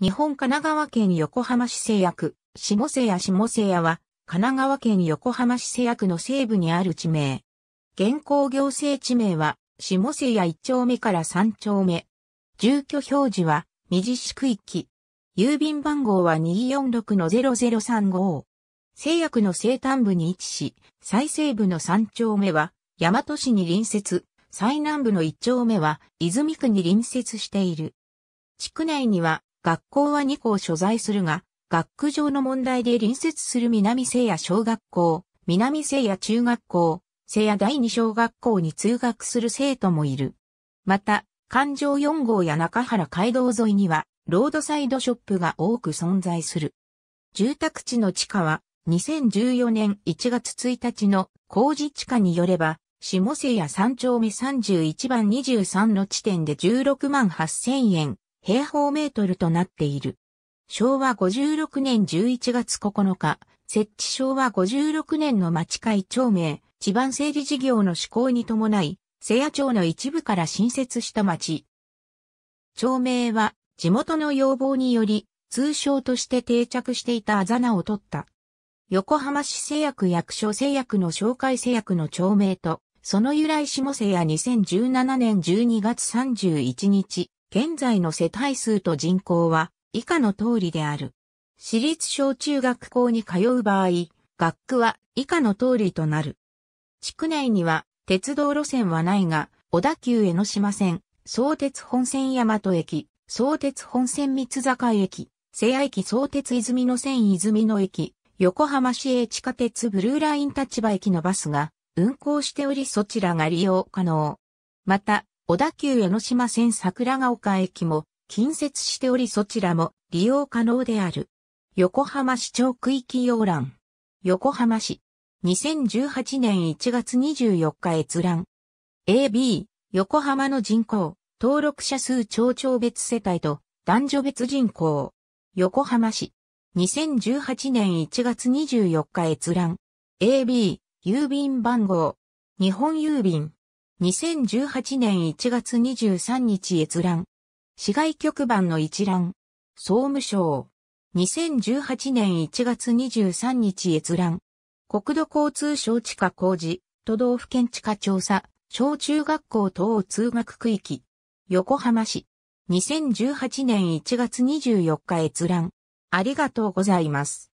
日本神奈川県横浜市製薬、下瀬谷下瀬谷は、神奈川県横浜市製薬の西部にある地名。現行行政地名は、下瀬谷1丁目から3丁目。住居表示は、未実施区域。郵便番号は246-0035。製薬の西端部に位置し、最西部の3丁目は、大和市に隣接、最南部の1丁目は、泉区に隣接している。地区内には、学校は2校所在するが、学区上の問題で隣接する南聖夜小学校、南聖夜中学校、聖夜第二小学校に通学する生徒もいる。また、環状4号や中原街道沿いには、ロードサイドショップが多く存在する。住宅地の地価は、2014年1月1日の工事地価によれば、下瀬谷3丁目31番23の地点で16万8000円平方メートルとなっている。昭和56年11月9日、設置昭和56年の町会町名、地盤整理事業の施行に伴い、瀬谷町の一部から新設した町。町名は地元の要望により、通称として定着していたあざ名を取った。横浜市製薬役所製薬の紹介製薬の町名と、その由来下瀬や2017年12月31日、現在の世帯数と人口は以下の通りである。私立小中学校に通う場合、学区は以下の通りとなる。地区内には鉄道路線はないが、小田急江ノ島線、相鉄本線大和駅、相鉄本線三坂駅、瀬谷駅相鉄泉の線泉の駅、横浜市営地下鉄ブルーライン立場駅のバスが運行しておりそちらが利用可能。また、小田急江ノ島線桜ヶ丘駅も近接しておりそちらも利用可能である。横浜市長区域要覧。横浜市。2018年1月24日閲覧。AB、横浜の人口、登録者数町長別世帯と男女別人口。横浜市。2018年1月24日閲覧。AB、郵便番号。日本郵便。2018年1月23日閲覧。市外局番の一覧。総務省。2018年1月23日閲覧。国土交通省地下工事、都道府県地下調査、小中学校等通学区域。横浜市。2018年1月24日閲覧。ありがとうございます。